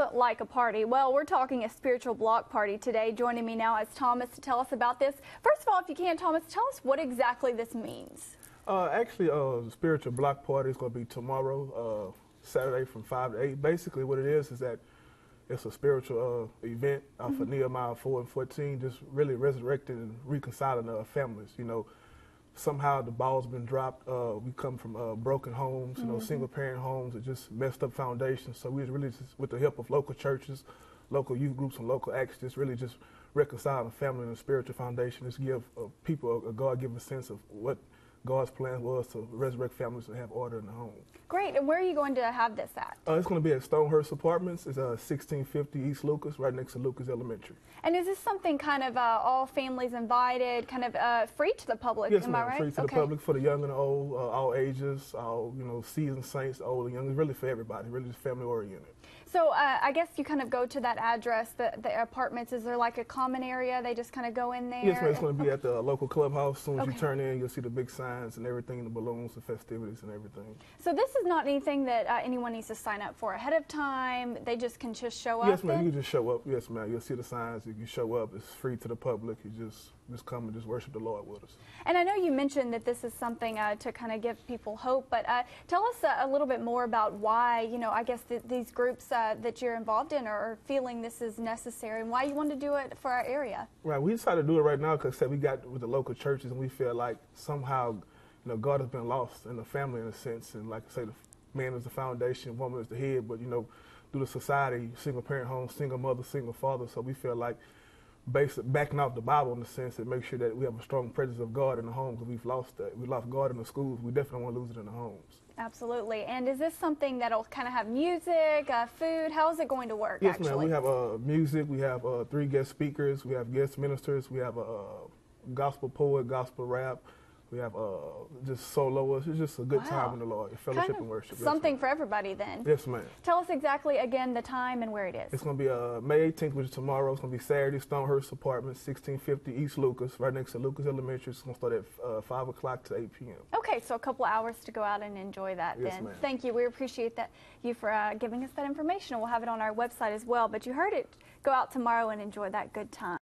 doesn't like a party? Well, we're talking a spiritual block party today. Joining me now is Thomas to tell us about this. First of all, if you can, Thomas, tell us what exactly this means. Uh, actually, uh, the spiritual block party is going to be tomorrow, uh, Saturday from 5 to 8. Basically, what it is is that it's a spiritual uh, event uh, for Mm-hmm. Nehemiah 4 and 14, just really resurrecting and reconciling uh, families. You know, somehow the ball's been dropped. Uh, we come from uh, broken homes, you know, Mm-hmm. single parent homes, and just messed up foundations. So we was really just, with the help of local churches, local youth groups, and local acts, just really just reconciling the family and the spiritual foundation. Just give uh, people a, a God-given sense of what God's plan was to resurrect families and have order in the home. Great. And where are you going to have this at? Uh, it's going to be at Stonehearst Apartments. It's uh, 1650 East Lucas, right next to Lucas Elementary. And is this something kind of uh, all families invited, kind of uh, free to the public? Yes, Am. I right? Free to okay. the public, for the young and the old, uh, all ages, all you know, seasoned saints, old and young. It's really for everybody. Really, just family oriented. So uh, I guess you kind of go to that address, the, the apartments. Is there like a common area? They just kind of go in there. Yes, ma'am. It's going to be at the local clubhouse. As soon as Okay. you turn in, you'll see the big signs and everything, the balloons, the festivities, and everything. So this is not anything that uh, anyone needs to sign up for ahead of time. They just can just show up. Yes, ma'am. You just show up. Yes, ma'am. You'll see the signs. If You can show up. It's free to the public. You just just come and just worship the Lord with us. And I know you mentioned that this is something uh, to kind of give people hope, but uh, tell us uh, a little bit more about why, you know, I guess th- these groups uh, that you're involved in are, are feeling this is necessary and why you want to do it for our area. Right. We decided to do it right now because we got with the local churches and we feel like somehow, you know, God has been lost in the family in a sense. And like I say, the man is the foundation, woman is the head. But you know, through the society, single parent home, single mother, single father. So we feel like basic, backing off the Bible in the sense that make sure that we have a strong presence of God in the home because we've lost that. We lost God in the schools. We definitely want to lose it in the homes. Absolutely. And is this something that'll kind of have music, uh, food? How is it going to work? Yes, actually? ma'am. We have uh, music. We have uh, three guest speakers. We have guest ministers. We have a uh, gospel poet, gospel rap. We have uh, just soloists. It's just a good Wow. time in the Lord, fellowship Kind of and worship. Something ma'am. for everybody then. Yes, ma'am. Tell us exactly again the time and where it is. It's going to be uh, May 18th, which is tomorrow. It's going to be Saturday, Stonehearst Apartments, 1650 East Lucas, right next to Lucas Elementary. It's going to start at uh, 5 o'clock to 8 p.m. Okay, so a couple hours to go out and enjoy that Yes, then. ma'am. Thank you. We appreciate that you for uh, giving us that information. We'll have it on our website as well. But you heard it. Go out tomorrow and enjoy that good time.